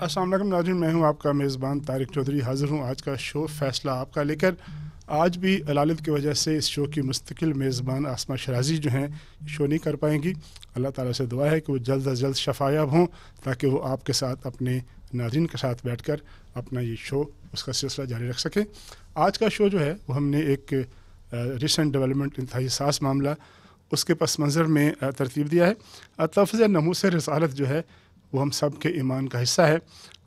السلام علیکم ناظرین، میں ہوں آپ کا میزبان طارق چودھری، حاضر ہوں آج کا شو فیصلہ آپ کا لے کر۔ آج بھی علالت کی وجہ سے اس شو کی مستقل میزبان آسما شرازی جو ہیں شو نہیں کر پائیں گی۔ اللہ تعالیٰ سے دعا ہے کہ وہ جلد از جلد شفایاب ہوں تاکہ وہ آپ کے ساتھ اپنے ناظرین کے ساتھ بیٹھ کر اپنا یہ شو اس کا سلسلہ جاری رکھ سکیں۔ آج کا شو جو ہے، وہ ہم نے ایک ریسنٹ ڈیولپمنٹ انتہائی ساس معاملہ، اس کے پس منظر میں ترتیب دیا ہے۔ تفظ نموس رسالت جو ہے وہ ہم سب کے ایمان کا حصہ ہے۔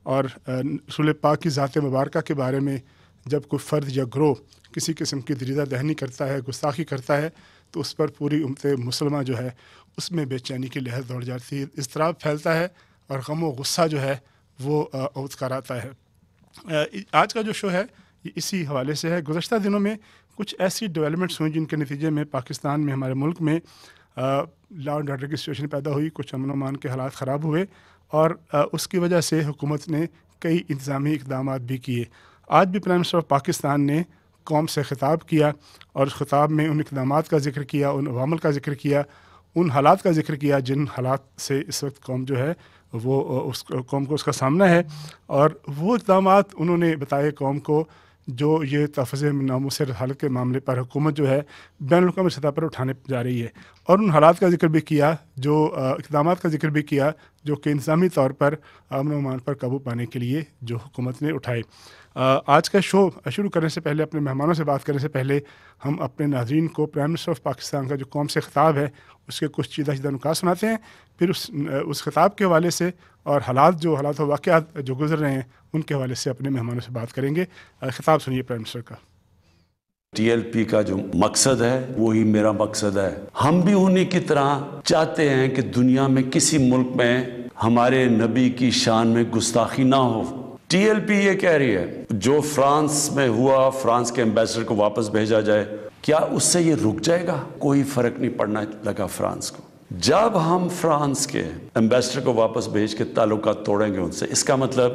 اور رسول پاک کی ذات مبارکہ کے بارے میں جب کوئی فرد یا گروہ کسی قسم کی دریدہ دہنی کرتا ہے، گستاخی کرتا ہے، تو اس پر پوری امت مسلمہ جو ہے، اس میں بے چینی کی لہر دوڑ جاتی ہے۔ اضطراب پھیلتا ہے اور غم و غصہ جو ہے، وہ اوت کر آتا ہے۔ آج کا جو شو ہے، یہ اسی حوالے سے ہے۔ گزشتہ دنوں میں کچھ ایسی ڈیولپمنٹس ہوئیں جن کے نتیجے میں پاکستان میں، ہمارے ملک میں لا اینڈ آرڈر کی سچویشن پیدا ہوئی، کچھ امن و امان کے حالات خراب ہوئے اور اس کی وجہ سے حکومت نے کئی انتظامی اقدامات بھی کیے۔ آج بھی پرائم منسٹر آف پاکستان نے قوم سے خطاب کیا اور اس خطاب میں ان اقدامات کا ذکر کیا، ان عوامل کا ذکر کیا، ان حالات کا ذکر کیا جن حالات سے اس وقت قوم جو ہے وہ، اس قوم کو اس کا سامنا ہے۔ اور وہ اقدامات انہوں نے بتائے قوم کو جو یہ تفظ ناموس حل کے معاملے پر حکومت جو ہے بین الاقوامی سطح پر اٹھانے جا رہی ہے اور ان حالات کا ذکر بھی کیا، جو اقدامات کا ذکر بھی کیا، جو کہ انتظامی طور پر امن و امان پر قابو پانے کے لیے جو حکومت نے اٹھائے۔ آج کا شو شروع کرنے سے پہلے، اپنے مہمانوں سے بات کرنے سے پہلے، ہم اپنے ناظرین کو پرائم منسٹر آف پاکستان کا جو قوم سے خطاب ہے، اس کے کچھ چیدہ چیدہ نکات سناتے ہیں۔ پھر اس اس خطاب کے حوالے سے اور حالات جو، حالات و واقعات جو گزر رہے ہیں، ان کے حوالے سے اپنے مہمانوں سے بات کریں گے۔ خطاب سنیے پرائم منسٹر کا۔ ٹی ایل پی کا جو مقصد ہے، وہی میرا مقصد ہے۔ ہم بھی انہیں کی طرح چاہتے ہیں کہ دنیا میں کسی ملک میں ہمارے نبی کی شان میں گستاخی نہ ہو۔ ٹی ایل پی یہ کہہ رہی ہے، جو فرانس میں ہوا، فرانس کے امبیسڈر کو واپس بھیجا جائے، کیا اس سے یہ رک جائے گا؟ کوئی فرق نہیں پڑنا لگا فرانس کو۔ جب ہم فرانس کے امبیسڈر کو واپس بھیج کے تعلقات توڑیں گے ان سے، اس کا مطلب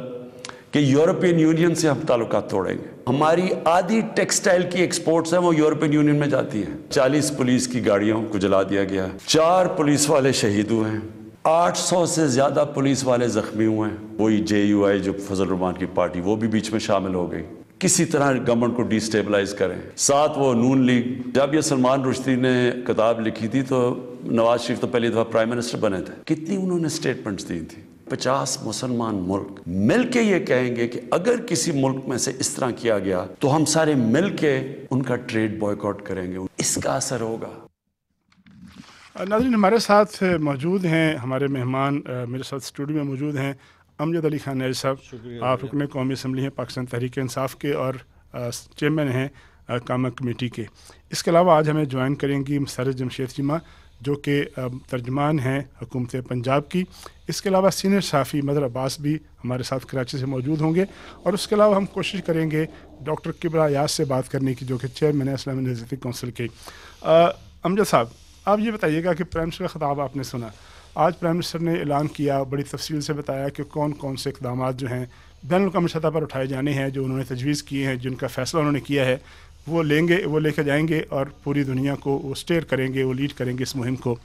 کہ یورپین یونین سے ہم تعلقات توڑیں گے۔ ہماری آدھی ٹیکسٹائل کی ایکسپورٹس ہیں، وہ یورپین یونین میں جاتی ہیں۔ چالیس پولیس کی گاڑیوں کو جلا دیا گیا۔ چار پولیس والے شہید ہوئے ہیں۔ آٹھ سو سے زیادہ پولیس والے زخمی ہوئے ہیں۔ وہی جے یو آئی، جو فضل رحمان کی پارٹی، وہ بھی بیچ میں شامل ہو گئی۔ کسی طرح گورنمنٹ کو ڈی سٹیبلائز کریں۔ ساتھ وہ نون لیگ۔ جب یہ سلمان رشتی نے کتاب لکھی تھی تو نواز شریف تو پہلی دفعہ پرائم منسٹر بنے تھے۔ کتنی انہوں نے سٹیٹمنٹس دی تھی پچاس مسلمان ملک۔ مل کے یہ کہیں گے کہ اگر کسی ملک میں سے اس طرح کیا گیا تو ہم سارے مل کے ان کا ٹریڈ بوائک آؤٹ کریں گے۔ اس کا اثر ہوگا۔ ناظرین ہمارے ساتھ موجود ہیں ہمارے مہمان میرے ساتھ اسٹوڈیو میں موجود ہیں امجد علی خان نیز صاحب۔ آپ رکن قومی اسمبلی ہیں پاکستان تحریک انصاف کے اور چیئرمین ہیں کامہ کمیٹی کے۔ اس کے علاوہ آج ہمیں جوائن کریں گی مسر جمشید چیمہ جو کہ ترجمان ہیں حکومت پنجاب کی۔ اس کے علاوہ سینئر صحافی مدر عباس بھی ہمارے ساتھ کراچی سے موجود ہوں گے۔ اور اس کے علاوہ ہم کوشش کریں گے ڈاکٹر قبرا یاس سے بات کرنے کی جو کہ چیئرمین ہے اسلامی نظرتی کونسل کے۔ امجد صاحب آپ یہ بتائیے گا کہ پرائم منسٹر کا خطاب آپ نے سنا۔ آج پرائم منسٹر نے اعلان کیا، بڑی تفصیل سے بتایا کہ کون کون سے اقدامات جو ہیں بین الاقوامی سطح پر اٹھائے جانے ہیں، جو انہوں نے تجویز کیے ہیں، جن کا فیصلہ انہوں نے کیا ہے، وہ لیں گے، وہ لے کے جائیں گے اور پوری دنیا کو وہ اسٹیئر کریں گے، وہ لیڈ کریں گے اس مہم کو۔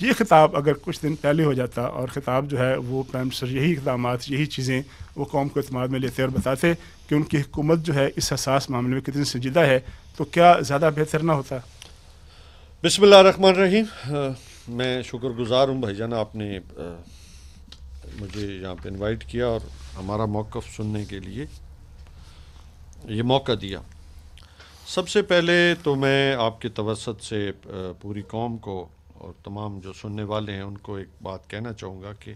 یہ خطاب اگر کچھ دن پہلے ہو جاتا اور خطاب جو ہے وہ پرائم منسٹر یہی اقدامات، یہی چیزیں وہ قوم کو اعتماد میں لیتے اور بتاتے کہ ان کی حکومت جو ہے اس حساس معاملے میں کتنی سنجیدہ ہے، تو کیا زیادہ بہتر نہ ہوتا؟ بسم اللہ الرحمن الرحیم۔ میں شکر گزار ہوں بھائی جان، آپ نے مجھے یہاں پہ انوائٹ کیا اور ہمارا موقف سننے کے لیے یہ موقع دیا۔ سب سے پہلے تو میں آپ کے توسط سے پوری قوم کو اور تمام جو سننے والے ہیں، ان کو ایک بات کہنا چاہوں گا کہ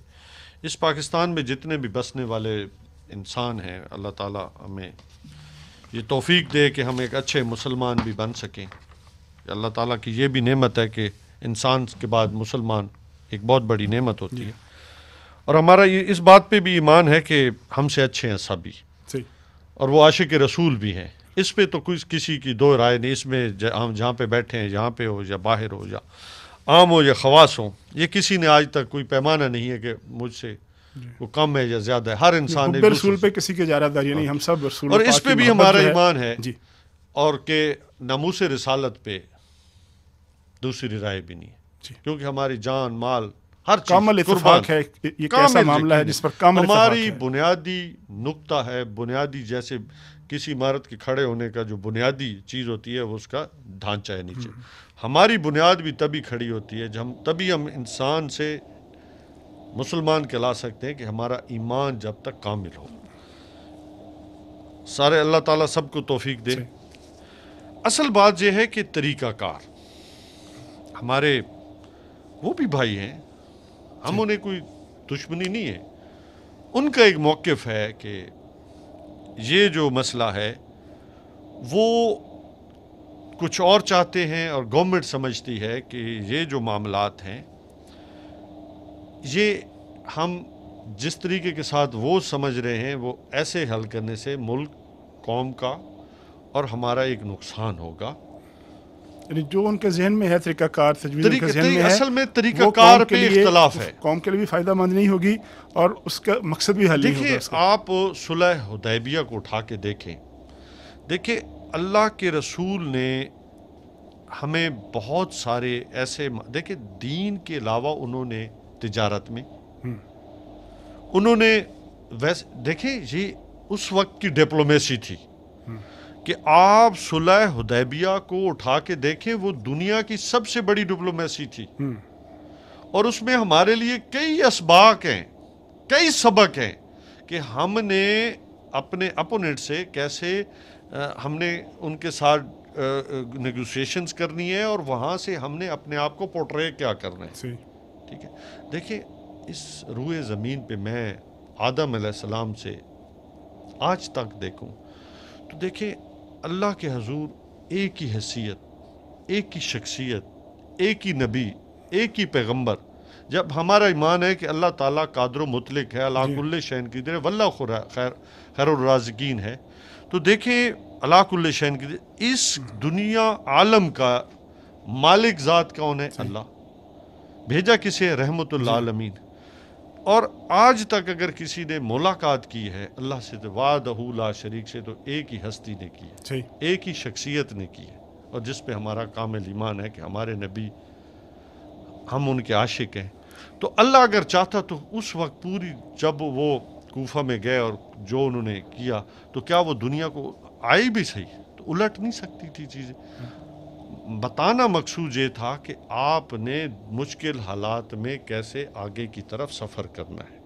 اس پاکستان میں جتنے بھی بسنے والے انسان ہیں، اللہ تعالیٰ ہمیں یہ توفیق دے کہ ہم ایک اچھے مسلمان بھی بن سکیں۔ اللہ تعالیٰ کی یہ بھی نعمت ہے کہ انسان کے بعد مسلمان ایک بہت بڑی نعمت ہوتی ہے۔ اور ہمارا یہ اس بات پہ بھی ایمان ہے کہ ہم سے اچھے ہیں سبھی۔ اور وہ عاشق رسول بھی ہیں۔ اس پہ تو کچھ کسی کی دو رائے نہیں اس میں ہم جہاں پہ بیٹھے ہیں جہاں پہ ہو یا باہر ہو یا عام ہو یا خواص ہو یہ کسی نے آج تک کوئی پیمانہ نہیں ہے کہ مجھ سے جی۔ وہ کم ہے یا زیادہ ہے۔ ہر انسان رسول پہ کسی کے جارہ داری نہیں ہم سب رسول اور اس پہ بھی ہمارا ایمان ہے جی۔ اور کہ ناموس رسالت پہ دوسری رائے بھی نہیں ہے۔ جی۔ کیونکہ ہماری جان مال ہر چیز کامل اتفاق ہے یہ کیسا معاملہ ہے جس پر کامل ہماری بنیادی نقطہ ہے بنیادی جیسے کسی عمارت کے کھڑے ہونے کا جو بنیادی چیز ہوتی ہے وہ اس کا ڈھانچہ ہے نیچے۔ ہماری بنیاد بھی تبھی کھڑی ہوتی ہے جب ہم تبھی ہم انسان سے مسلمان کہلا سکتے ہیں کہ ہمارا ایمان جب تک کامل ہو۔ سارے اللہ تعالیٰ سب کو توفیق دے۔ اصل بات یہ ہے کہ طریقہ کار۔ ہمارے وہ بھی بھائی ہیں ہم انہیں کوئی دشمنی نہیں ہے۔ ان کا ایک موقف ہے کہ یہ جو مسئلہ ہے وہ کچھ اور چاہتے ہیں اور گورنمنٹ سمجھتی ہے کہ یہ جو معاملات ہیں یہ ہم جس طریقے کے ساتھ وہ سمجھ رہے ہیں وہ ایسے حل کرنے سے ملک قوم کا اور ہمارا ایک نقصان ہوگا۔ یعنی جو ان کے ذہن میں ہے طریقہ کار تجویز ان کے ذہن میں ہے اصل میں طریقہ کار پہ اختلاف ہے۔ قوم کے لیے بھی فائدہ مند نہیں ہوگی اور اس کا مقصد بھی حل نہیں ہوگا کا۔ آپ صلح حدیبیہ کو اٹھا کے دیکھیں۔ دیکھیں اللہ کے رسول نے ہمیں بہت سارے ایسے دیکھیں دین کے علاوہ انہوں نے تجارت میں انہوں نے ویسے دیکھیں یہ اس وقت کی ڈپلومیسی تھی۔ کہ آپ صلح حدیبیہ کو اٹھا کے دیکھیں وہ دنیا کی سب سے بڑی ڈپلومیسی تھی۔ اور اس میں ہمارے لیے کئی اسباق ہیں کئی سبق ہیں کہ ہم نے اپنے اپوننٹ سے کیسے ہم نے ان کے ساتھ نیگوسیشنز کرنی ہے اور وہاں سے ہم نے اپنے آپ کو پورٹرے کیا کرنا ہے۔ ٹھیک ہے۔ دیکھیں اس روئے زمین پہ میں آدم علیہ السلام سے آج تک دیکھوں۔ تو دیکھیں اللہ کے حضور ایک ہی حیثیت ایک ہی شخصیت ایک ہی نبی ایک ہی پیغمبر۔ جب ہمارا ایمان ہے کہ اللہ تعالیٰ قادر و مطلق ہے اللہ کل شین کی در واللہ خیر خیر الرازقین ہے۔ تو دیکھیں اللہ کل شین کی در اس دنیا عالم کا مالک ذات کون ہے؟ اللہ۔ بھیجا کسے؟ رحمت اللہ عالمین اور آج تک اگر کسی نے ملاقات کی ہے اللہ سے تو وعدہ لا شریک سے تو ایک ہی ہستی نے کی ہے صحیح۔ ایک ہی شخصیت نے کی ہے۔ اور جس پہ ہمارا کامل ایمان ہے کہ ہمارے نبی ہم ان کے عاشق ہیں۔ تو اللہ اگر چاہتا تو اس وقت پوری جب وہ کوفہ میں گئے اور جو انہوں نے کیا تو کیا وہ دنیا کو آئی بھی صحیح؟ تو الٹ نہیں سکتی تھی چیزیں۔ بتانا مقصود یہ تھا کہ آپ نے مشکل حالات میں کیسے آگے کی طرف سفر کرنا ہے۔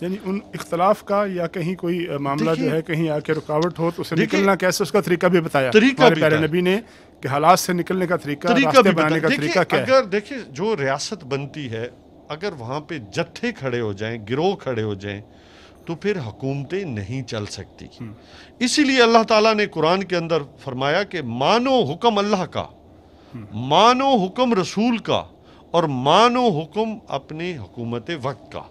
یعنی ان اختلاف کا یا کہیں کوئی معاملہ جو ہے کہیں آ کے رکاوٹ ہو تو اسے نکلنا کیسے؟ اس کا طریقہ بھی بتایا۔ طریقہ پیارے۔ نبی نے کہ حالات سے نکلنے کا طریقہ طریقہ راستے بھی بنانے کا طریقہ کیا ہے؟ اگر دیکھیے جو ریاست بنتی ہے اگر وہاں پہ جتھے کھڑے ہو جائیں گروہ کھڑے ہو جائیں تو پھر حکومتیں نہیں چل سکتی۔ اسی لیے اللہ تعالیٰ نے قرآن کے اندر فرمایا کہ مانو حکم اللہ کا۔ مانو حکم رسول کا اور مانو حکم اپنی حکومت وقت کا۔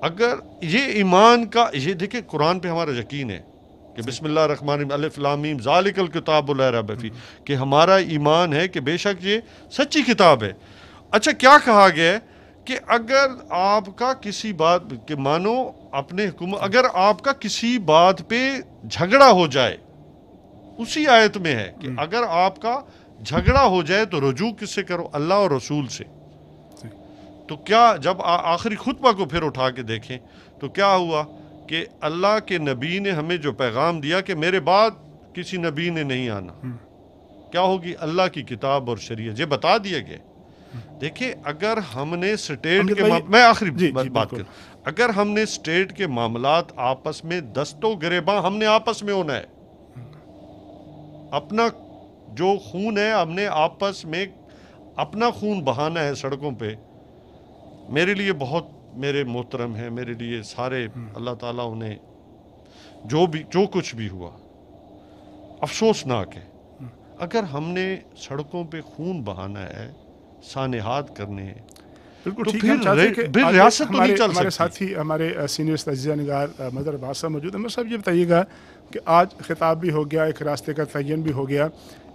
اگر یہ ایمان کا یہ دیکھیں قرآن پہ ہمارا یقین ہے کہ بسم اللہ الرحمن الرحیم الف لام میم ذالک الکتاب ریب فی کہ ہمارا ایمان ہے کہ بے شک یہ سچی کتاب ہے۔ اچھا کیا کہا گیا ہے کہ اگر آپ کا کسی بات کہ مانو اپنے حکومت اگر آپ کا کسی بات پہ جھگڑا ہو جائے اسی آیت میں ہے کہ اگر آپ کا جھگڑا ہو جائے تو رجوع کس سے کرو؟ اللہ اور رسول سے۔ تو کیا جب آخری خطبہ کو پھر اٹھا کے دیکھیں تو کیا ہوا کہ اللہ کے نبی نے ہمیں جو پیغام دیا کہ میرے بعد کسی نبی نے نہیں آنا؟ کیا ہوگی؟ اللہ کی کتاب اور شریعت۔ یہ بتا دیا گیا۔ دیکھیں اگر ہم نے سٹیٹ کے میں آخری جی، بات جی،۔ کروں اگر ہم نے سٹیٹ کے معاملات آپس میں دستوں گریباں ہم نے آپس میں ہونا ہے۔ اپنا جو خون ہے ہم نے آپس میں اپنا خون بہانا ہے سڑکوں پہ۔ میرے لیے بہت میرے محترم ہیں میرے لیے سارے اللہ تعالیٰ انہیں جو بھی جو کچھ بھی ہوا افسوسناک ہے۔ اگر ہم نے سڑکوں پہ خون بہانا ہے سانحات کرنے ہیں بالکل ریاست ہمارے۔ ساتھی ہمارے سینئر تجزیہ نگار مظہر عباس صاحب موجود ہیں میں صاحب یہ بتائیے گا کہ آج خطاب بھی ہو گیا ایک راستے کا تعین بھی ہو گیا۔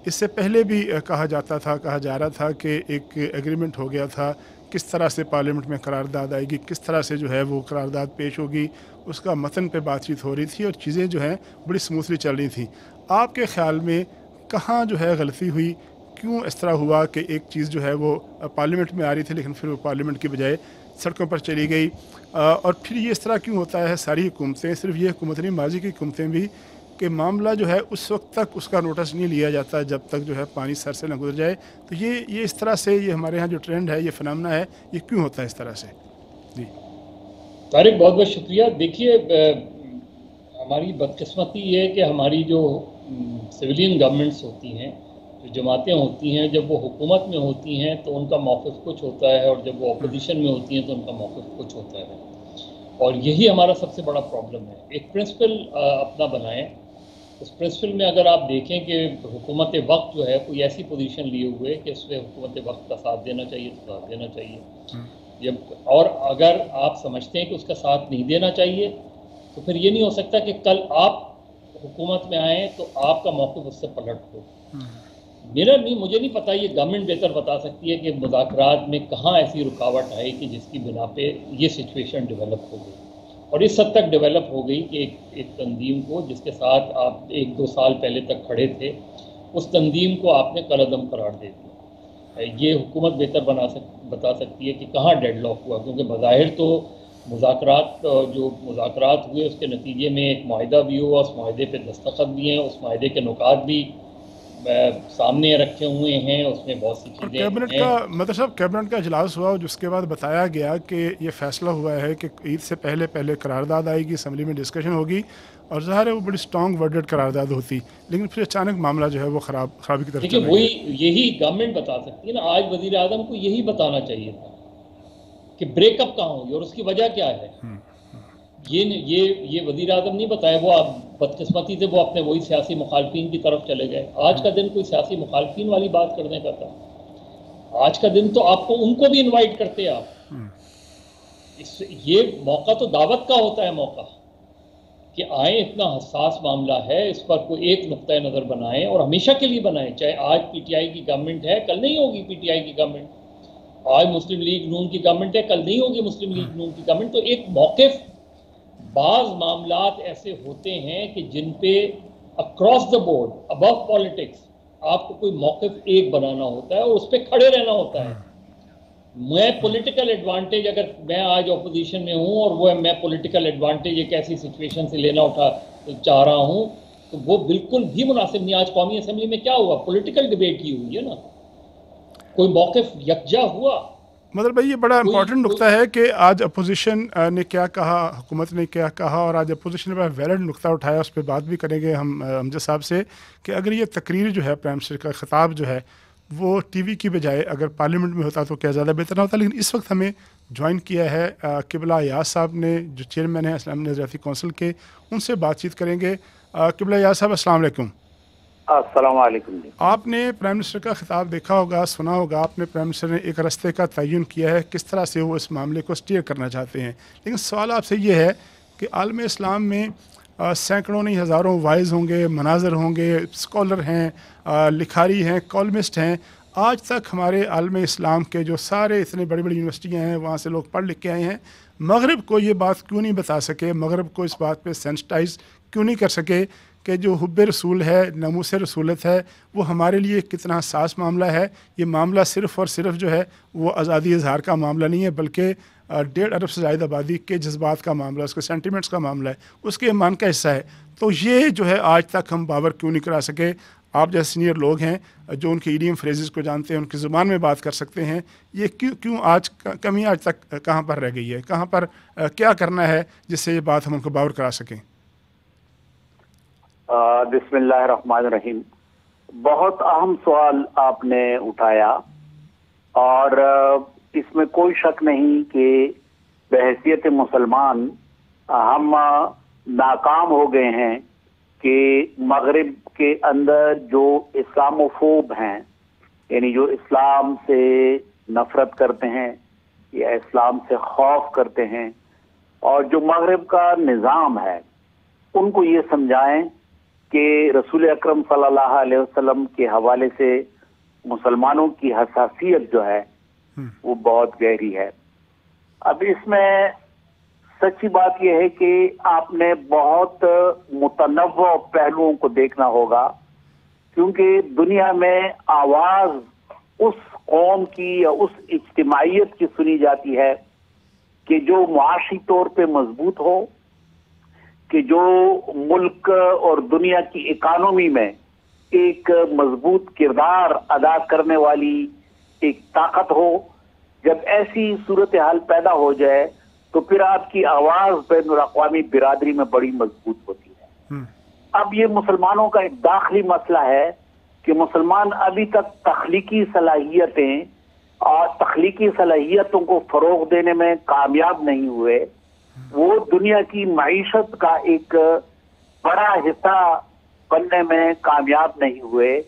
اس سے پہلے بھی کہا جاتا تھا، کہا جا رہا تھا کہ ایک ایگریمنٹ ہو گیا تھا، کس طرح سے پارلیمنٹ میں قرارداد آئے گی، کس طرح سے جو ہے وہ قرارداد پیش ہوگی، اس کا متن پہ بات چیت ہو رہی تھی اور چیزیں جو ہیں بڑی سموتھلی چل رہی تھیں۔ آپ کے خیال میں کہاں جو ہے غلطی ہوئی؟ کیوں اس طرح ہوا کہ ایک چیز جو ہے وہ پارلیمنٹ میں آ رہی تھی لیکن پھر وہ پارلیمنٹ کی بجائے سڑکوں پر چلی گئی؟ اور پھر یہ اس طرح کیوں ہوتا ہے؟ ساری حکومتیں، صرف یہ حکومت نہیں، ماضی کی حکومتیں بھی کہ معاملہ جو ہے اس وقت تک اس کا نوٹس نہیں لیا جاتا جب تک جو ہے پانی سر سے نہ گزر جائے۔ تو یہ یہ اس طرح سے یہ ہمارے ہاں جو ٹرینڈ ہے، یہ فنامنا ہے، یہ کیوں ہوتا ہے اس طرح سے؟ جی۔ طارق، بہت بہت شکریہ۔ دیکھیے ہماری بدقسمتی یہ ہے کہ ہماری جو سویلین گورنمنٹس ہوتی ہیں، جو جماعتیں ہوتی ہیں، جب وہ حکومت میں ہوتی ہیں تو ان کا موقف کچھ ہوتا ہے اور جب وہ اپوزیشن میں ہوتی ہیں تو ان کا موقف کچھ ہوتا ہے۔ اور یہی ہمارا سب سے بڑا پرابلم ہے۔ ایک پرنسپل اپنا بنائیں۔ اس پرنسپل میں اگر آپ دیکھیں کہ حکومت وقت جو ہے کوئی ایسی پوزیشن لیے ہوئے کہ اس میں حکومت وقت کا ساتھ دینا چاہیے تو ساتھ دینا چاہیے۔ جب اور اگر آپ سمجھتے ہیں کہ اس کا ساتھ نہیں دینا چاہیے تو پھر یہ نہیں ہو سکتا کہ کل آپ حکومت میں آئیں تو آپ کا موقف اس سے پلٹ ہو۔ میرا نہیں، مجھے نہیں پتا، یہ گورنمنٹ بہتر بتا سکتی ہے کہ مذاکرات میں کہاں ایسی رکاوٹ آئے کہ جس کی بنا پہ یہ سچویشن ڈیولپ ہو گئی۔ اور اس حد تک ڈیولپ ہو گئی کہ ایک ایک تنظیم کو جس کے ساتھ آپ ایک دو سال پہلے تک کھڑے تھے، اس تنظیم کو آپ نے قلعدم قرار دے دیا۔ یہ حکومت بہتر بنا سک بتا سکتی ہے کہ کہاں ڈیڈ لاک ہوا، کیونکہ بظاہر تو مذاکرات، جو مذاکرات ہوئے، اس کے نتیجے میں ایک معاہدہ بھی ہوا، اس معاہدے پہ دستخط بھی ہیں، اس معاہدے کے نکات بھی سامنے رکھے ہوئے ہیں اس میں بہت سی چیزیں کیبنٹ کا مطلب صاحب کیبنٹ کا اجلاس ہوا جس کے بعد بتایا گیا کہ یہ فیصلہ ہوا ہے کہ عید سے پہلے پہلے قرارداد آئے گی اسمبلی میں ڈسکشن ہوگی اور ظاہر ہے وہ بڑی اسٹرانگ ورڈڈ قرارداد ہوتی لیکن پھر اچانک معاملہ جو ہے وہ خراب خرابی کی طرف دیکھیے وہی یہی گورنمنٹ بتا سکتی ہے نا آج وزیر اعظم کو یہی بتانا چاہیے تھا کہ بریک اپ کہاں ہوگی اور اس کی وجہ کیا ہے۔ یہ یہ یہ وزیر اعظم نہیں بتایا وہ بدقسمتی سے وہ اپنے وہی سیاسی مخالفین کی طرف چلے گئے۔ آج کا دن کوئی سیاسی مخالفین والی بات کرنے کا تھا۔ آج کا دن تو آپ کو ان کو بھی انوائٹ کرتے آپ۔ اس یہ موقع تو دعوت کا ہوتا ہے موقع کہ آئیں اتنا حساس معاملہ ہے اس پر کوئی ایک نقطۂ نظر بنائیں اور ہمیشہ کے لیے بنائیں۔ چاہے آج پی ٹی آئی کی گورنمنٹ ہے کل نہیں ہوگی پی ٹی آئی کی گورنمنٹ آج مسلم لیگ نون کی گورنمنٹ ہے کل نہیں ہوگی مسلم لیگ نون کی گورنمنٹ تو ایک موقف بعض معاملات ایسے ہوتے ہیں کہ جن پہ across the board above politics آپ کو کوئی موقف ایک بنانا ہوتا ہے اور اس پہ کھڑے رہنا ہوتا ہے. میں پولیٹیکل ایڈوانٹیج اگر میں آج اپوزیشن میں ہوں اور وہ میں پولیٹیکل ایڈوانٹیج ایک ایسی سچویشن سے لینا اٹھا چاہ رہا ہوں، تو وہ بالکل بھی مناسب نہیں. آج قومی اسمبلی میں کیا ہوا؟ پولیٹیکل ڈبیٹ کی ہوئی ہے نا. کوئی موقف یکجا ہوا؟ مطلب بھائی یہ بڑا امپورٹنٹ نقطہ ہے کہ آج اپوزیشن نے کیا کہا حکومت نے کیا کہا اور آج اپوزیشن نے بڑا ویلڈ نقطہ اٹھایا اس پہ بات بھی کریں گے ہم امجد صاحب سے کہ اگر یہ تقریر جو ہے پرائم منسٹر کا خطاب جو ہے وہ ٹی وی کی بجائے اگر پارلیمنٹ میں ہوتا تو کیا زیادہ بہتر نہ ہوتا؟ لیکن اس وقت ہمیں جوائن کیا ہے قبلہ یاز صاحب نے جو چیئرمین ہیں اسلام نظریاتی کونسل کے ان سے بات چیت کریں گے۔ قبلہ یاز صاحب السلام علیکم۔ السلام علیکم جی۔ آپ نے پرائم منسٹر کا خطاب دیکھا ہوگا، سنا ہوگا، آپ نے پرائم منسٹر نے ایک رستے کا تعین کیا ہے، کس طرح سے وہ اس معاملے کو اسٹیئر کرنا چاہتے ہیں۔ لیکن سوال آپ سے یہ ہے کہ عالم اسلام میں سینکڑوں نہیں، ہزاروں وائز ہوں گے، مناظر ہوں گے اسکالر ہیں لکھاری ہیں، کالمسٹ ہیں۔ آج تک ہمارے عالم اسلام کے جو سارے اتنے بڑی بڑی یونیورسٹیاں ہیں، وہاں سے لوگ پڑھ لکھ کے آئے ہیں۔ مغرب کو یہ بات کیوں نہیں بتا سکے؟ مغرب کو اس بات پہ سینسٹائز کیوں نہیں کر سکے؟ کہ جو حب رسول ہے نموس رسولت ہے، وہ ہمارے لیے کتنا حساس معاملہ ہے۔ یہ معاملہ صرف اور صرف جو ہے، وہ آزادی اظہار کا معاملہ نہیں ہے، بلکہ ڈیڑھ ارب سے زائد آبادی کے جذبات کا معاملہ اس کے سینٹیمنٹس کا معاملہ ہے۔ اس کے ایمان کا حصہ ہے۔ تو یہ جو ہے، آج تک ہم باور کیوں نہیں کرا سکے؟ آپ جیسے سینئر لوگ ہیں، جو ان کے ایڈیم فریزز کو جانتے ہیں، ان کی زبان میں بات کر سکتے ہیں، یہ کیوں کیوں آج کمی آج تک کہاں پر رہ گئی ہے؟ کہاں پر کیا کرنا ہے جس سے یہ بات ہم ان کو باور کرا سکیں؟ بسم اللہ الرحمن الرحیم۔ بہت اہم سوال آپ نے اٹھایا اور اس میں کوئی شک نہیں کہ بحثیت مسلمان ہم ناکام ہو گئے ہیں کہ مغرب کے اندر جو اسلام و فوب ہیں یعنی جو اسلام سے نفرت کرتے ہیں، یا اسلام سے خوف کرتے ہیں، اور جو مغرب کا نظام ہے، ان کو یہ سمجھائیں کہ رسول اکرم صلی اللہ علیہ وسلم کے حوالے سے مسلمانوں کی حساسیت جو ہے وہ بہت گہری ہے۔ اب اس میں سچی بات یہ ہے کہ آپ نے بہت متنوع پہلوؤں کو دیکھنا ہوگا کیونکہ دنیا میں آواز اس قوم کی یا اس اجتماعیت کی سنی جاتی ہے کہ جو معاشی طور پہ مضبوط ہو کہ جو ملک اور دنیا کی اکانومی میں ایک مضبوط کردار ادا کرنے والی ایک طاقت ہو جب ایسی صورتحال پیدا ہو جائے تو پھر آپ کی آواز بین الاقوامی برادری میں بڑی مضبوط ہوتی ہے۔ اب یہ مسلمانوں کا ایک داخلی مسئلہ ہے کہ مسلمان ابھی تک تخلیقی صلاحیتیں اور تخلیقی صلاحیتوں کو فروغ دینے میں کامیاب نہیں ہوئے۔ وہ دنیا کی معیشت کا ایک بڑا حصہ بننے میں کامیاب نہیں ہوئے۔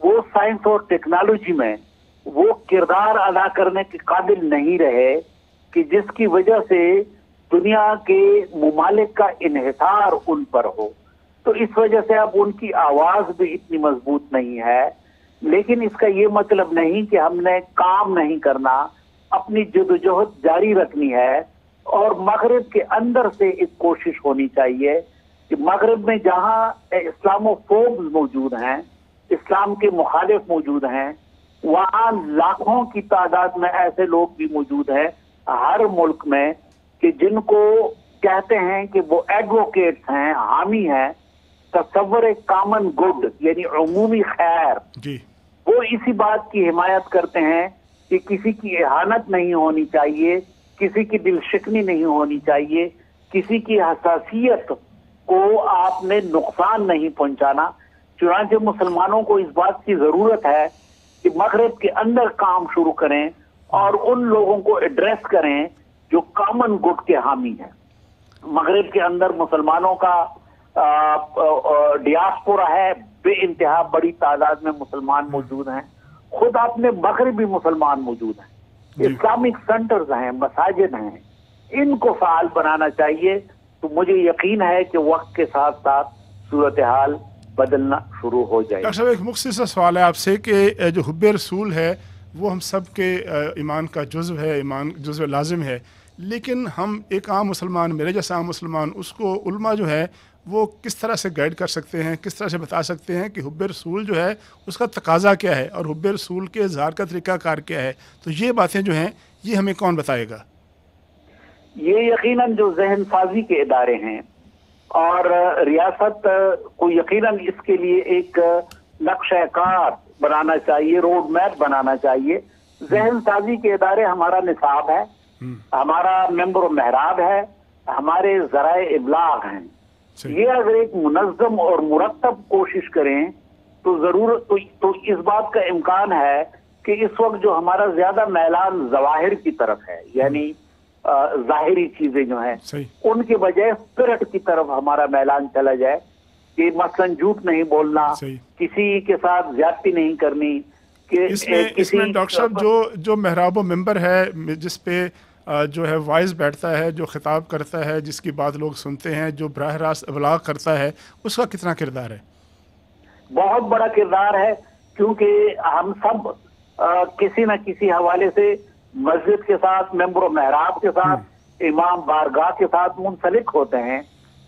وہ سائنس اور ٹیکنالوجی میں وہ کردار ادا کرنے کے قابل نہیں رہے کہ جس کی وجہ سے دنیا کے ممالک کا انحصار ان پر ہو۔ تو اس وجہ سے اب ان کی آواز بھی اتنی مضبوط نہیں ہے۔ لیکن اس کا یہ مطلب نہیں کہ ہم نے کام نہیں کرنا، اپنی جدوجہد جاری رکھنی ہے۔ اور مغرب کے اندر سے ایک کوشش ہونی چاہیے کہ مغرب میں جہاں اسلام و فوب موجود ہیں اسلام کے مخالف موجود ہیں وہاں لاکھوں کی تعداد میں ایسے لوگ بھی موجود ہیں ہر ملک میں کہ جن کو کہتے ہیں کہ وہ ایڈوکیٹس ہیں حامی ہیں تصور کامن گڈ یعنی عمومی خیر۔ جی۔ وہ اسی بات کی حمایت کرتے ہیں کہ کسی کی احانت نہیں ہونی چاہیے کسی کی دل شکنی نہیں ہونی چاہیے، کسی کی حساسیت کو آپ نے نقصان نہیں پہنچانا۔ چنانچہ مسلمانوں کو اس بات کی ضرورت ہے کہ مغرب کے اندر کام شروع کریں اور ان لوگوں کو ایڈریس کریں جو کامن گڈ کے حامی ہیں۔ مغرب کے اندر مسلمانوں کا ڈیاسپورا ہے، بے انتہا بڑی تعداد میں مسلمان موجود ہیں۔ خود اپنے مغربی مسلمان موجود ہیں۔ اسلامک سینٹرز ہیں مساجد ہیں ان کو فعال بنانا چاہیے۔ تو مجھے یقین ہے کہ وقت کے ساتھ ساتھ صورتحال بدلنا شروع ہو جائے۔ ڈاکٹر صاحب ایک مختصر سوال ہے آپ سے کہ جو حب رسول ہے وہ ہم سب کے ایمان کا جزو ہے ایمان جزو لازم ہے۔ لیکن ہم ایک عام مسلمان میرے جیسا عام مسلمان اس کو علماء جو ہے وہ کس طرح سے گائیڈ کر سکتے ہیں کس طرح سے بتا سکتے ہیں کہ حب رسول جو ہے اس کا تقاضا کیا ہے اور حب رسول کے اظہار کا طریقہ کار کیا ہے؟ تو یہ باتیں جو ہیں یہ ہمیں کون بتائے گا؟ یہ یقیناً جو ذہن سازی کے ادارے ہیں اور ریاست کو یقیناً اس کے لیے ایک نقشہ کار بنانا چاہیے روڈ میپ بنانا چاہیے۔ ذہن سازی کے ادارے ہمارا نصاب ہے ہمارا ممبر و محراب ہے ہمارے ذرائع ابلاغ ہیں۔ یہ اگر ایک منظم اور مرتب کوشش کریں تو ضرور تو اس بات کا امکان ہے کہ اس وقت جو ہمارا زیادہ میلان ظواہر کی طرف ہے یعنی ظاہری چیزیں جو ہیں ان کے بجائے اسپرٹ کی طرف ہمارا میلان چلا جائے کہ مثلاً جھوٹ نہیں بولنا کسی کے ساتھ زیادتی نہیں کرنی اس میں ڈاکٹر صاحب جو جو محراب و ممبر ہے جس پہ جو ہے وائس بیٹھتا ہے جو خطاب کرتا ہے جس کی بات لوگ سنتے ہیں جو براہ راست ابلاغ کرتا ہے اس کا کتنا کردار ہے؟ بہت بڑا کردار ہے کیونکہ ہم سب کسی نہ کسی حوالے سے مسجد کے ساتھ ممبر و محراب کے ساتھ امام بارگاہ کے ساتھ منسلک ہوتے ہیں۔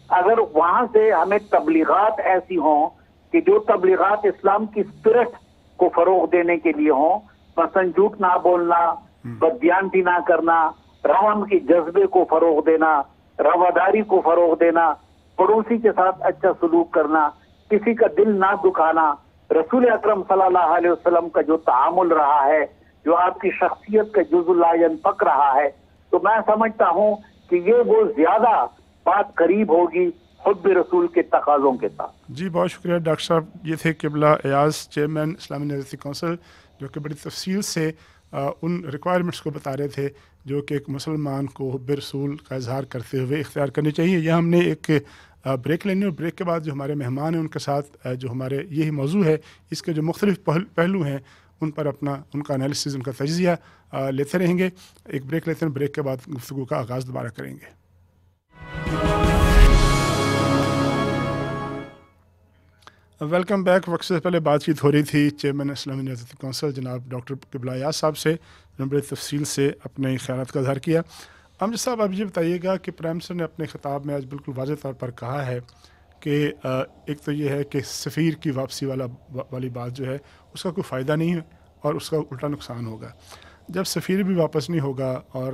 اگر وہاں سے ہمیں تبلیغات ایسی ہوں کہ جو تبلیغات اسلام کی اسپرٹ کو فروغ دینے کے لیے ہوں مثلا جھوٹ نہ بولنا بدیانتی نہ کرنا رون کے جذبے کو فروغ دینا، رواداری کو فروغ دینا، پڑوسی کے ساتھ اچھا سلوک کرنا، کسی کا دل نہ دکھانا، رسول اکرم صلی اللہ علیہ وسلم کا جو تعامل رہا ہے، جو آپ کی شخصیت کا جز اللہ پک رہا ہے، تو میں سمجھتا ہوں کہ یہ وہ زیادہ بات قریب ہوگی خود رسول کے تقاضوں کے ساتھ۔ جی بہت شکریہ ڈاکٹر صاحب۔ یہ تھے قبلہ ایاز، چیئرمین، اسلامی نظرتی کونسل، جو کہ بڑی تفصیل سے ان ریکوائرمنٹس کو بتا رہے تھے جو کہ ایک مسلمان کو حب رسول کا اظہار کرتے ہوئے اختیار کرنی چاہیے۔ یہ ہم نے ایک بریک لینی اور بریک کے بعد جو ہمارے مہمان ہیں ان کے ساتھ جو ہمارے یہی موضوع ہے، اس کے جو مختلف پہلو ہیں، ان پر اپنا، ان کا انالیسز ان کا تجزیہ لیتے رہیں گے۔ ایک بریک لیتے ہیں بریک کے بعد گفتگو کا آغاز دوبارہ کریں گے۔ ویلکم بیک وقت سے پہلے بات چیت ہو رہی تھی چیئرمین اسلامی نظرتی کونسل جناب ڈاکٹر قبلا یاز صاحب سے، جنہوں بڑے تفصیل سے اپنے خیالات کا اظہار کیا۔ امجد صاحب، آپ یہ بتائیے گا کہ پرائم منسٹر نے اپنے خطاب میں آج بالکل واضح طور پر کہا ہے کہ ایک تو یہ ہے کہ سفیر کی واپسی والا، والی بات جو ہے، اس کا کوئی فائدہ نہیں ہے اور اس کا الٹا نقصان ہوگا۔ جب سفیر بھی واپس نہیں ہوگا اور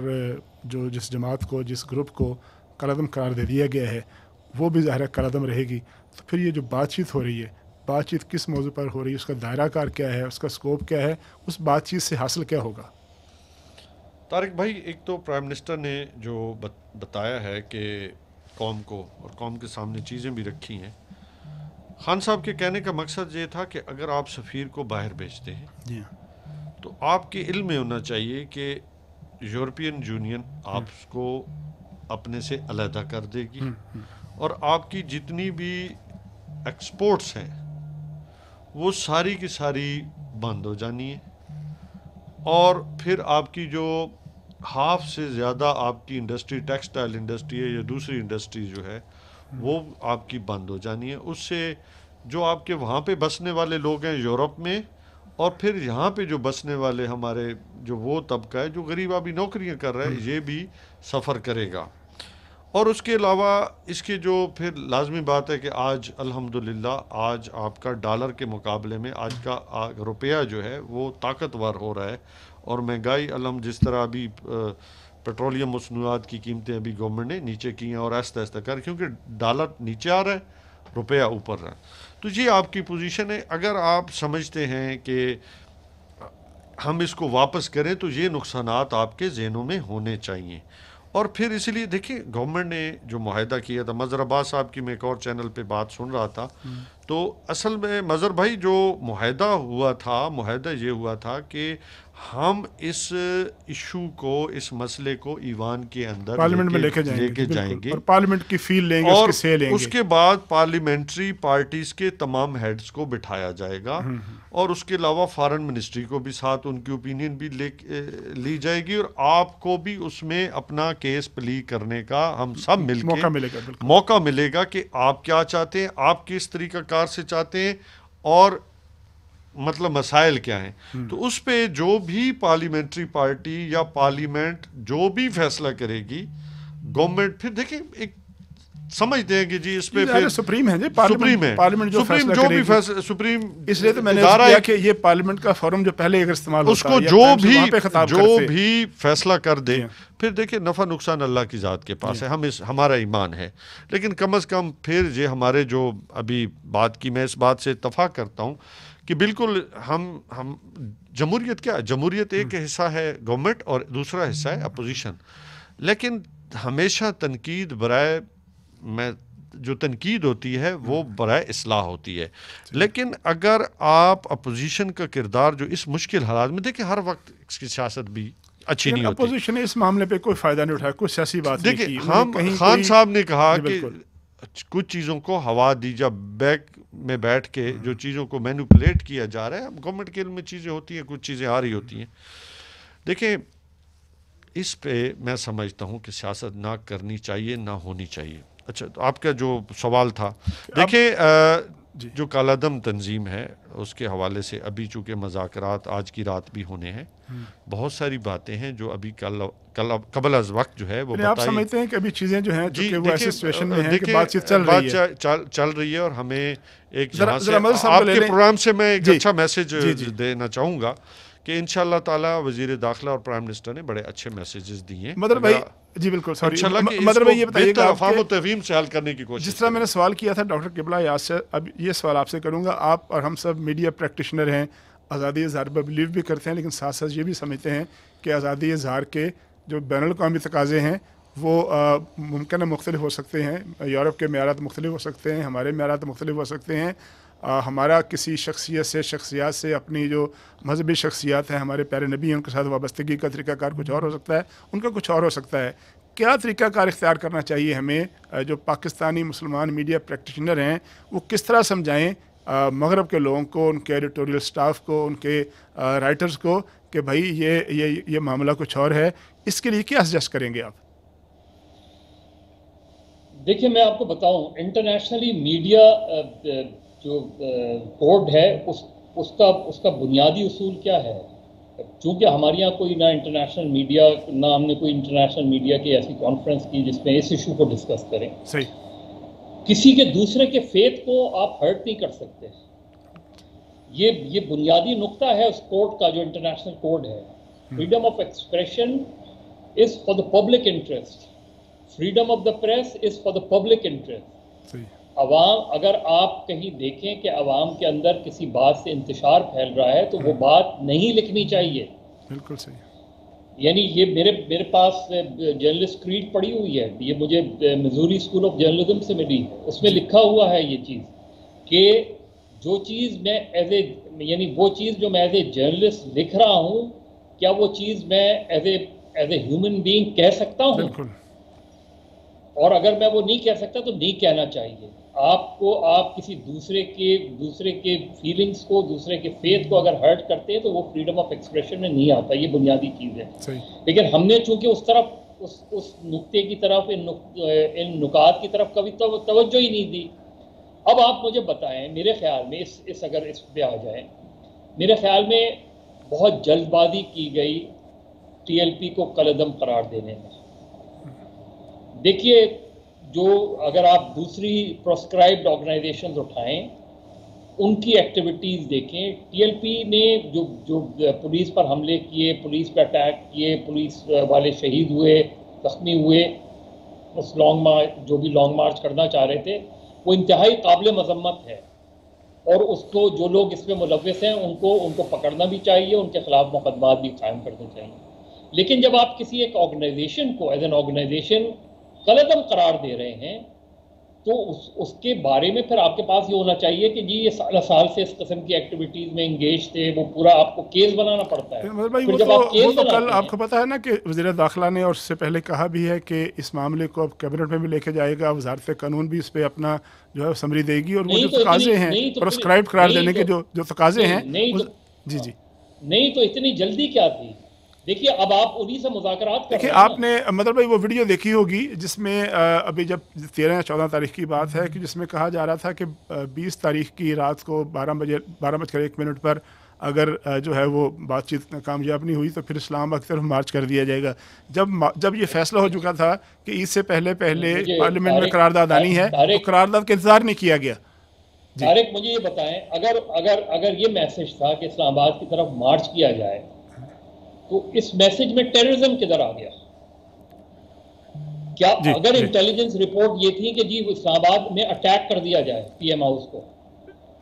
جو جس جماعت کو، جس گروپ کو قلعدم قرار دے دیا گیا ہے وہ بھی ظاہر قلعدم رہے گی۔ تو پھر یہ جو بات چیت ہو رہی ہے بات چیت کس موضوع پر ہو رہی ہے اس کا دائرہ کار کیا ہے اس کا اسکوپ کیا ہے اس بات چیت سے حاصل کیا ہوگا؟ طارق بھائی ایک تو پرائم منسٹر نے جو بتایا ہے کہ قوم کو اور قوم کے سامنے چیزیں بھی رکھی ہیں خان صاحب کے کہنے کا مقصد یہ تھا کہ اگر آپ سفیر کو باہر بھیجتے ہیں جی ہاں۔ تو آپ کے علم میں ہونا چاہیے کہ یورپین یونین آپ کو اپنے سے علیحدہ کر دے گی۔ اور آپ کی جتنی بھی ایکسپورٹس ہیں، وہ ساری کی ساری بند ہو جانی ہے اور پھر آپ کی جو ہاف سے زیادہ آپ کی انڈسٹری ٹیکسٹائل انڈسٹری ہے یا دوسری انڈسٹری جو ہے، وہ آپ کی بند ہو جانی ہے اس سے جو آپ کے وہاں پہ بسنے والے لوگ ہیں یورپ میں، اور پھر یہاں پہ جو بسنے والے ہمارے جو وہ طبقہ ہے، جو غریب ابھی نوکریاں کر رہے ہیں یہ بھی سفر کرے گا۔ اور اس کے علاوہ اس کی جو پھر لازمی بات ہے کہ آج الحمدللہ، آج آپ کا ڈالر کے مقابلے میں آج کا روپیہ جو ہے وہ طاقتور ہو رہا ہے اور مہنگائی الحمد جس طرح ابھی پیٹرولیم مصنوعات کی قیمتیں ابھی گورنمنٹ نے نیچے کی ہیں اور ایسا ایسا کر، کیونکہ ڈالر نیچے آ رہا ہے، روپیہ اوپر رہا ہے۔ تو یہ آپ کی پوزیشن ہے۔ اگر آپ سمجھتے ہیں کہ ہم اس کو واپس کریں تو یہ نقصانات آپ کے ذہنوں میں ہونے چاہیے اور پھر اسی لیے دیکھیں گورنمنٹ نے جو معاہدہ کیا تھا مظہر عباس صاحب کی میں ایک اور چینل پہ بات سن رہا تھا۔ تو اصل میں مظہر بھائی جو معاہدہ ہوا تھا معاہدہ یہ ہوا تھا کہ ہم اس ایشو کو اس مسئلے کو ایوان کے اندر پارلیمنٹ میں لے کے جائیں گے اور پارلیمنٹ کی فیل لیں گے اور اس کے بعد پارلیمنٹری پارٹیز کے تمام ہیڈز کو بٹھایا جائے گا۔ اور اس کے علاوہ فارن منسٹری کو بھی ساتھ ان کی اوپینین بھی لی جائے گی۔ اور آپ کو بھی اس میں اپنا کیس پلی کرنے کا ہم سب مل کے موقع ملے گا کہ آپ کیا چاہتے ہیں آپ کس طریقہ کار سے چاہتے ہیں۔ اور مطلب مسائل کیا ہیں؟ تو اس پہ جو بھی پارلیمنٹری پارٹی یا پارلیمنٹ جو بھی فیصلہ کرے گی گورنمنٹ پھر دیکھیں ایک سمجھتے ہیں کہ جی اس پہ پھر سپریم ہے جی سپریم ہے۔ پارلیمنٹ جو سپریم جو بھی فیصلہ سپریم اس لیے تو میں نے کہا کہ یہ پارلیمنٹ کا فورم جو پہلے اگر استعمال اس کو جو بھی جو بھی فیصلہ کر دے پھر دیکھیں نفع نقصان اللہ کی ذات کے پاس ہے۔ ہم اس ہمارا ایمان ہے۔ لیکن کم از کم پھر یہ ہمارے جو ابھی بات کی میں اس بات سے اتفاق کرتا ہوں کہ بالکل ہم ہم جمہوریت کیا؟ جمہوریت ایک حصہ ہے گورنمنٹ اور دوسرا حصہ ہے اپوزیشن لیکن ہمیشہ تنقید برائے میں جو تنقید ہوتی ہے وہ برائے اصلاح ہوتی ہے۔ لیکن اگر آپ اپوزیشن کا کردار جو اس مشکل حالات میں دیکھیں ہر وقت اس کی سیاست بھی اچھی نہیں ہوتی۔ اپوزیشن اس معاملے پہ کوئی فائدہ نہیں اٹھایا کوئی سیاسی بات دیکھیں ہم خان صاحب نے کہا جی، کہ کچھ چیزوں کو ہوا دی جب بیک میں بیٹھ کے جو چیزوں کو مینوپلیٹ کیا جا رہا ہے گورنمنٹ کے علم میں چیزیں ہوتی ہیں کچھ چیزیں آ رہی ہوتی ہیں۔ دیکھیں اس پہ میں سمجھتا ہوں کہ سیاست نہ کرنی چاہیے نہ ہونی چاہیے۔ اچھا تو آپ کا جو سوال تھا۔ دیکھیں جی۔ جو کالادم تنظیم ہے اس کے حوالے سے ابھی چونکہ مذاکرات آج کی رات بھی ہونے ہیں بہت ساری باتیں ہیں جو ابھی قبل از وقت جو ہے وہ یعنی آپ سمجھتے ہیں کہ ابھی چیزیں جو ہیں جی چل رہی ہے۔ اور ہمیں ایک آپ کے پروگرام سے میں ایک جی۔ اچھا میسج جی، دینا چاہوں گا۔ کہ ان شاء اللہ تعالیٰ وزیر داخلہ اور پرائم منسٹر نے بڑے اچھے میسیجز دیے مدر بھائی جی بالکل سوری مدر بھائی یہ بتائیے گا افہام و تفہیم سے حل کرنے کی کوشش جس طرح میں نے سوال کیا تھا ڈاکٹر قبلہ یاد سے اب یہ سوال آپ سے کروں گا۔ آپ اور ہم سب میڈیا پریکٹیشنر ہیں آزادی اظہار پر بلیو بھی کرتے ہیں لیکن ساتھ ساتھ یہ بھی سمجھتے ہیں کہ آزادی اظہار کے جو بین الاقوامی تقاضے ہیں وہ ممکن ہے مختلف ہو سکتے ہیں۔ یورپ کے معیارات مختلف ہو سکتے ہیں ہمارے معیارات مختلف ہو سکتے ہیں۔ ہمارا کسی شخصیت سے، شخصیات سے اپنی جو مذہبی شخصیات ہیں، ہمارے پیارے نبی ہیں، ان کے ساتھ وابستگی کا طریقہ کار کچھ اور ہو سکتا ہے۔ ان کا کچھ اور ہو سکتا ہے۔ کیا طریقہ کار اختیار کرنا چاہیے ہمیں؟ جو پاکستانی مسلمان میڈیا پریکٹیشنر ہیں، وہ کس طرح سمجھائیں مغرب کے لوگوں کو، ان کے ایڈیٹوریل سٹاف کو، ان کے رائٹرز کو کہ بھائی یہ یہ یہ معاملہ کچھ اور ہے۔ اس کے لیے کیا سجیسٹ کریں گے آپ؟ دیکھیے، میں آپ کو بتاؤں، انٹرنیشنلی میڈیا جو بورڈ ہے اس اس کا اس کا بنیادی اصول کیا ہے؟ چونکہ ہمارے یہاں کوئی نہ انٹرنیشنل میڈیا نہ ہم نے کوئی انٹرنیشنل میڈیا کی ایسی کانفرنس کی جس میں اس ایشو کو ڈسکس کریں۔ صحیح۔ کسی کے دوسرے کے فیت کو آپ ہرٹ نہیں کر سکتے۔ یہ یہ بنیادی نقطہ ہے اس کورٹ کا جو انٹرنیشنل کوڈ ہے۔ Freedom of expression is for the public interest freedom of the press is for the public interest عوام اگر آپ کہیں دیکھیں کہ عوام کے اندر کسی بات سے انتشار پھیل رہا ہے تو وہ بات نہیں لکھنی چاہیے۔ بالکل صحیح۔ یعنی یہ میرے میرے پاس جرنلسٹ کریٹ پڑی ہوئی ہے یہ مجھے مزوری اسکول آف جرنلزم سے ملی اس میں لکھا ہوا ہے یہ چیز کہ جو چیز میں ایز اے یعنی وہ چیز جو میں ایز اے جرنلسٹ لکھ رہا ہوں کیا وہ چیز میں as a as a human being کہہ سکتا ہوں؟ بالکل۔ اور اگر میں وہ نہیں کہہ سکتا تو نہیں کہنا چاہیے۔ آپ کو آپ کسی دوسرے کے دوسرے کے فیلنگز کو دوسرے کے فیتھ کو اگر ہرٹ کرتے ہیں تو وہ فریڈم آف ایکسپریشن میں نہیں آتا یہ بنیادی چیز ہے۔ لیکن ہم نے چونکہ اس طرف اس اس نقطے کی طرف ان ان نکات کی طرف کبھی توجہ ہی نہیں دی۔ اب آپ مجھے بتائیں میرے خیال میں اس اس اگر اس پہ آ جائیں میرے خیال میں بہت جلد بازی کی گئی ٹی ایل پی کو قلدم قرار دینے میں۔ دیکھیے جو اگر آپ دوسری پروسکرائبڈ آرگنائزیشنز اٹھائیں، ان کی ایکٹیویٹیز دیکھیں۔ ٹی ایل پی نے جو جو پولیس پر حملے کیے، پولیس پہ اٹیک کیے، پولیس والے شہید ہوئے، زخمی ہوئے، اس لانگ مارچ جو بھی لانگ مارچ کرنا چاہ رہے تھے، وہ انتہائی قابل مذمت ہے۔ اور اس کو جو لوگ اس میں ملوث ہیں، ان کو ان کو پکڑنا بھی چاہیے، ان کے خلاف مقدمات بھی قائم کرنے چاہیے۔ لیکن جب آپ کسی ایک آرگنائزیشن کو ایز این آرگنائزیشن غلطم قرار دے رہے ہیں تو اس اس کے بارے میں پھر آپ کے پاس یہ ہونا چاہیے کہ جی یہ سال سال سے اس قسم کی ایکٹیویٹیز میں انگیج تھے وہ پورا آپ کو کیس بنانا پڑتا ہے۔ وہ تو, وہ تو کل آپ کو پتا ہے نا کہ وزیر داخلہ نے اور اس سے پہلے کہا بھی ہے کہ اس معاملے کو اب کیبنٹ میں بھی لے کے جائے گا وزارت قانون بھی اس پہ اپنا جو ہے سمری دے گی اور وہ جو تقاضے ہیں پرسکرائب قرار دینے کے جو جو تقاضے ہیں جی جی۔ نہیں تو اتنی جلدی کیا تھی؟ دیکھیے اب آپ انہی سے مذاکرات دیکھیے آپ نے مطلب بھائی وہ ویڈیو دیکھی ہوگی جس میں ابھی جب تیرہ یا چودہ تاریخ کی بات ہے کہ جس میں کہا جا رہا تھا کہ بیس تاریخ کی رات کو بارہ بجے بارہ بج کر ایک منٹ پر اگر جو ہے وہ بات چیت کامیاب نہیں ہوئی تو پھر اسلام آباد کی طرف مارچ کر دیا جائے گا۔ جب جب یہ فیصلہ ہو چکا تھا کہ عید سے پہلے پہلے پارلیمنٹ میں قرارداد آنی ہے تو قرارداد کا انتظار نہیں کیا گیا۔ طارق مجھے یہ بتائیں اگر اگر اگر یہ میسج تھا کہ اسلام آباد کی طرف مارچ کیا جائے تو اس میسج میں ٹیررزم کدھر آ گیا۔ کیا جی، اگر انٹیلیجنس جی۔ رپورٹ یہ تھی کہ جی اسلام آباد میں اٹیک کر دیا جائے پی ایم ہاؤس کو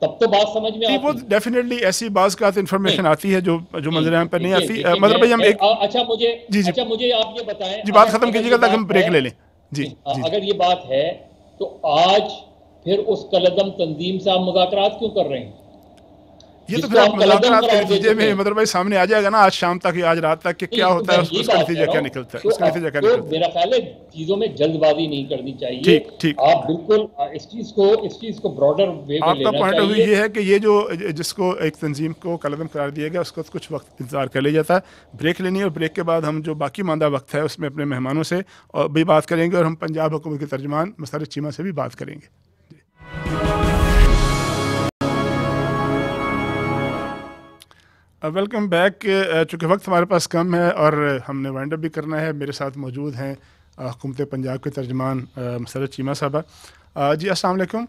تب تو بات سمجھ میں آتی۔ وہ ڈیفینیٹلی ایسی بعض کا انفارمیشن آتی ہے جو جو منظر عام پر نہیں آتی۔ مطلب ہم ایک اچھا مجھے جی جی۔ اچھا مجھے آپ یہ بتائیں۔ جی بات ختم کیجیے گا تاکہ ہم بریک لے لیں۔ جی اگر یہ بات ہے تو آج پھر اس کلدم تنظیم سے آپ مذاکرات کیوں کر رہے ہیں؟ یہ تو پھر آپ مذاکرات کے نتیجے میں مطلب بھائی سامنے آ جائے گا نا آج شام تک یا آج رات تک کہ کیا ہوتا ہے اس کا نتیجہ کیا نکلتا ہے؟ اس کا نتیجہ کیا نکلتا ہے؟ میرا خیال ہے چیزوں میں جلد بازی نہیں کرنی چاہیے۔ آپ بالکل اس چیز کو اس چیز کو براڈر وے میں لینا چاہیے آپ کا پوائنٹ آف یہ ہے کہ یہ جو جس کو ایک تنظیم کو قلم قرار دیا گیا اس کو کچھ وقت انتظار کر لیا جاتا ہے۔ بریک لینی ہے اور بریک کے بعد ہم جو باقی ماندہ وقت ہے اس میں اپنے مہمانوں سے بھی بات کریں گے اور ہم پنجاب حکومت کے ترجمان مسرت چیمہ سے بھی بات کریں گے۔ ویلکم بیک چونکہ وقت ہمارے پاس کم ہے اور ہم نے وائنڈ اپ بھی کرنا ہے میرے ساتھ موجود ہیں حکومت پنجاب کے ترجمان مسرت چیمہ صاحبہ۔ جی السلام علیکم۔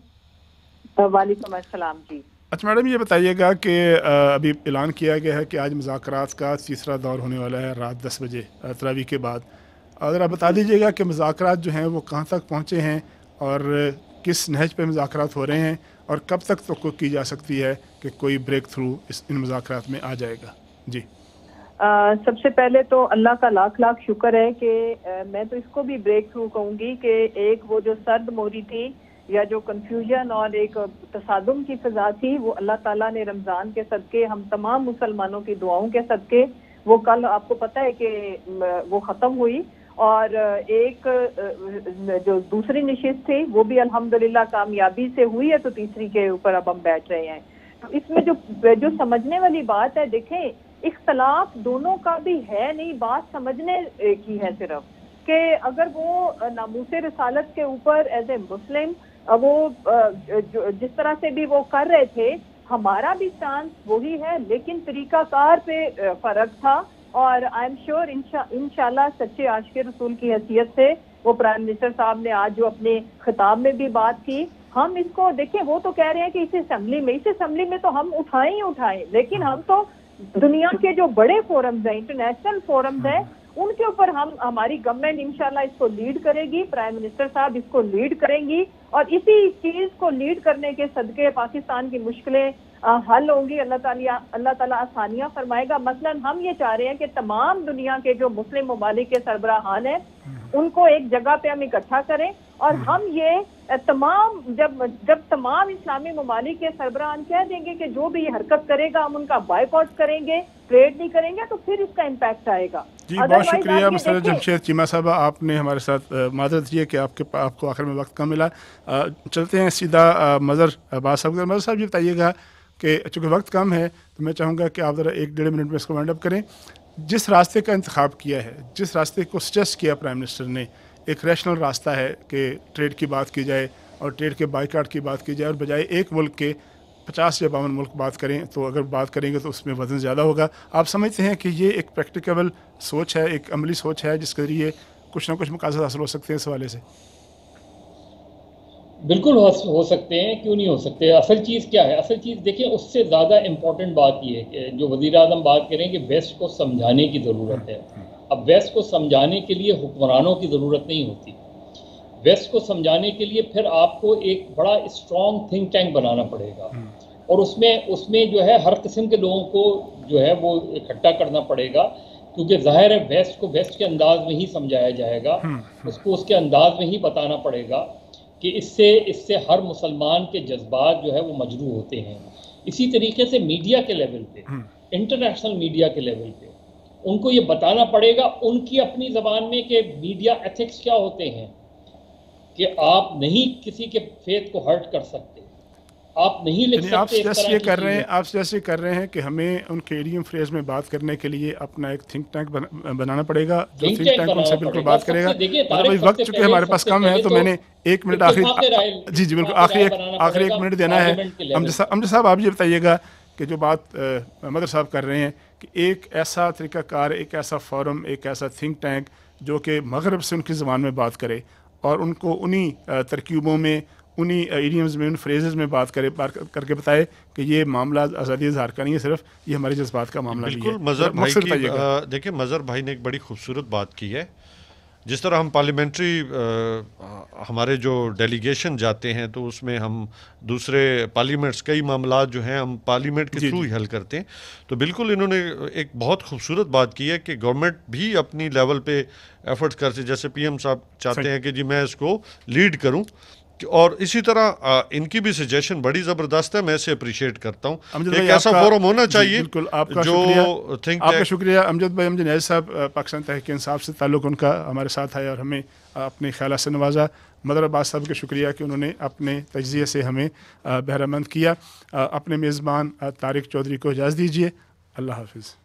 وعلیکم السلام جی۔ اچھا میڈم یہ بتائیے گا کہ ابھی اعلان کیا گیا ہے کہ آج مذاکرات کا تیسرا دور ہونے والا ہے رات دس بجے تراوی کے بعد۔ اگر آپ بتا دیجیے گا کہ مذاکرات جو ہیں وہ کہاں تک پہنچے ہیں اور کس نہج پہ مذاکرات ہو رہے ہیں؟ اور کب تک تو کی جا سکتی ہے کہ کوئی بریک تھرو اس ان مذاکرات میں آ جائے گا؟ جی۔ سب سے پہلے تو اللہ کا لاکھ لاکھ شکر ہے کہ میں تو اس کو بھی بریک تھرو کہوں گی کہ ایک وہ جو سرد موری تھی یا جو کنفیوژن اور ایک تصادم کی فضا تھی، وہ اللہ تعالیٰ نے رمضان کے صدقے، ہم تمام مسلمانوں کی دعاؤں کے صدقے، وہ کل آپ کو پتہ ہے کہ وہ ختم ہوئی۔ اور ایک جو دوسری نشست تھی، وہ بھی الحمدللہ کامیابی سے ہوئی ہے، تو تیسری کے اوپر اب ہم بیٹھ رہے ہیں۔ تو اس میں جو جو سمجھنے والی بات ہے، دیکھیں، اختلاف دونوں کا بھی ہے نہیں، بات سمجھنے کی ہے صرف کہ اگر وہ ناموس رسالت کے اوپر ایز اے مسلم وہ جس طرح سے بھی وہ کر رہے تھے، ہمارا بھی چانس وہی ہے، لیکن طریقہ کار پہ فرق تھا۔ اور آئی ایم شیور انشاءاللہ سچے عاشق رسول کی حیثیت سے وہ پرائم منسٹر صاحب نے آج جو اپنے خطاب میں بھی بات کی، ہم اس کو دیکھیں، وہ تو کہہ رہے ہیں کہ اس اسمبلی میں، اس اسمبلی میں تو ہم اٹھائیں ہی اٹھائیں، لیکن ہم تو دنیا کے جو بڑے فورمز ہیں انٹرنیشنل فورمز ہیں، ان کے اوپر ہم، ہماری گورنمنٹ انشاءاللہ اس کو لیڈ کرے گی پرائم منسٹر صاحب اس کو لیڈ کریں گی اور اسی چیز کو لیڈ کرنے کے صدقے پاکستان کی مشکلیں حل ہوں گی اللہ تعالیٰ اللہ تعالیٰ آسانیاں فرمائے گا۔ مثلا ہم یہ چاہ رہے ہیں کہ تمام دنیا کے جو مسلم ممالک کے سربراہان ہیں ان کو ایک جگہ پہ ہم اکٹھا کریں۔ اور ہم یہ تمام جب جب تمام اسلامی ممالک کے سربراہان کہہ دیں گے کہ جو بھی یہ حرکت کرے گا ہم ان کا بائک آؤٹ کریں گے ٹریڈ نہیں کریں گے تو پھر اس کا امپیکٹ آئے گا۔ جی بہت شکریہ مسئلہ جمشید چیمہ صاحبہ آپ نے ہمارے ساتھ معذرت یہ کہ آپ کے آپ کو آخر میں وقت کم ملا۔ چلتے ہیں سیدھا مظہر عباس صاحب مظہر صاحب یہ بتائیے گا کہ چونکہ وقت کم ہے، تو میں چاہوں گا کہ آپ ذرا ایک ڈیڑھ منٹ میں اس کو وائنڈ اپ کریں۔ جس راستے کا انتخاب کیا ہے، جس راستے کو سجیسٹ کیا پرائم منسٹر نے، ایک ریشنل راستہ ہے کہ ٹریڈ کی بات کی جائے اور ٹریڈ کے بائی کاٹ کی بات کی جائے اور بجائے ایک ملک کے پچاس یا باون ملک بات کریں، تو اگر بات کریں گے تو اس میں وزن زیادہ ہوگا۔ آپ سمجھتے ہیں کہ یہ ایک پریکٹیکیبل سوچ ہے، ایک عملی سوچ ہے، جس کے ذریعے کچھ نہ کچھ مقاصد حاصل ہو سکتے ہیں اس حوالے سے۔ بالکل ہو سکتے ہیں کیوں نہیں ہو سکتے؟ اصل چیز کیا ہے؟ اصل چیز دیکھیں اس سے زیادہ امپورٹنٹ بات یہ ہے کہ جو وزیر اعظم بات کریں کہ ویسٹ کو سمجھانے کی ضرورت ہے۔ اب ویسٹ کو سمجھانے کے لیے حکمرانوں کی ضرورت نہیں ہوتی۔ ویسٹ کو سمجھانے کے لیے پھر آپ کو ایک بڑا اسٹرانگ تھنک ٹینک بنانا پڑے گا۔ اور اس میں اس میں جو ہے ہر قسم کے لوگوں کو جو ہے وہ اکٹھا کرنا پڑے گا۔ کیونکہ ظاہر ہے ویسٹ کو ویسٹ کے انداز میں ہی سمجھایا جائے گا۔ اس کو اس کے انداز میں ہی بتانا پڑے گا۔ کہ اس سے اس سے ہر مسلمان کے جذبات جو ہے وہ مجروح ہوتے ہیں۔ اسی طریقے سے میڈیا کے لیول پہ انٹرنیشنل میڈیا کے لیول پہ ان کو یہ بتانا پڑے گا ان کی اپنی زبان میں کہ میڈیا ایتھکس کیا ہوتے ہیں کہ آپ نہیں کسی کے فیت کو ہرٹ کر سکتے۔ آپ نہیں لکھ یعنی سکتے آپ یہ کر رہے ہیں آپ جیسے کر رہے ہیں کہ ہمیں ان کے ایڈیم فریز میں بات کرنے کے لیے اپنا ایک تھنک ٹینک بنانا پڑے گا جو تھنک ٹینک ان سے بالکل بات کرے گا۔ وقت چکے ہمارے پاس کم ہے تو میں نے ایک منٹ آخری جی جی بالکل آخری ایک آخری ایک منٹ دینا ہے۔ امجد صاحب آپ یہ بتائیے گا کہ جو بات مدر صاحب کر رہے ہیں کہ ایک ایسا طریقہ کار ایک ایسا فورم ایک ایسا تھنک ٹینک جو کہ مغرب سے ان کی زبان میں بات کرے اور ان کو انہی ترکیبوں میں انہی ایڈیمز میں ان فریزز میں بات کرے کر کے بتائے کہ یہ معاملہ آزادی اظہار کا نہیں ہے صرف یہ ہمارے جذبات کا معاملہ بالکل مظہر بھائی کی دیکھیں مظہر بھائی نے ایک بڑی خوبصورت بات کی ہے۔ جس طرح ہم پارلیمنٹری ہمارے جو ڈیلیگیشن جاتے ہیں تو اس میں ہم دوسرے پارلیمنٹس کئی معاملات جو ہیں ہم پارلیمنٹ کے تھرو جی، ہی جی۔ حل کرتے ہیں۔ تو بالکل انہوں نے ایک بہت خوبصورت بات کی ہے کہ گورنمنٹ بھی اپنی لیول پہ ایفرٹس کرتے جیسے پی ایم صاحب چاہتے ہیں کہ جی میں اس کو لیڈ کروں۔ اور اسی طرح ان کی بھی سجیشن بڑی زبردست ہے میں اسے اپریشیٹ کرتا ہوں۔ ایک ایسا فورم ہونا جی، چاہیے بالکل آپ کا شکریہ۔ آپ کا شکریہ۔ امجد بھائی امجد نیاز صاحب پاکستان تحقیق انصاف سے تعلق ان کا ہمارے ساتھ آیا اور ہمیں اپنے خیالات سے نوازا۔ مدر عباس صاحب کا شکریہ کہ انہوں نے اپنے تجزیے سے ہمیں بہرہ مند کیا۔ اپنے میزبان طارق چودھری کو اجازت دیجیے اللہ حافظ۔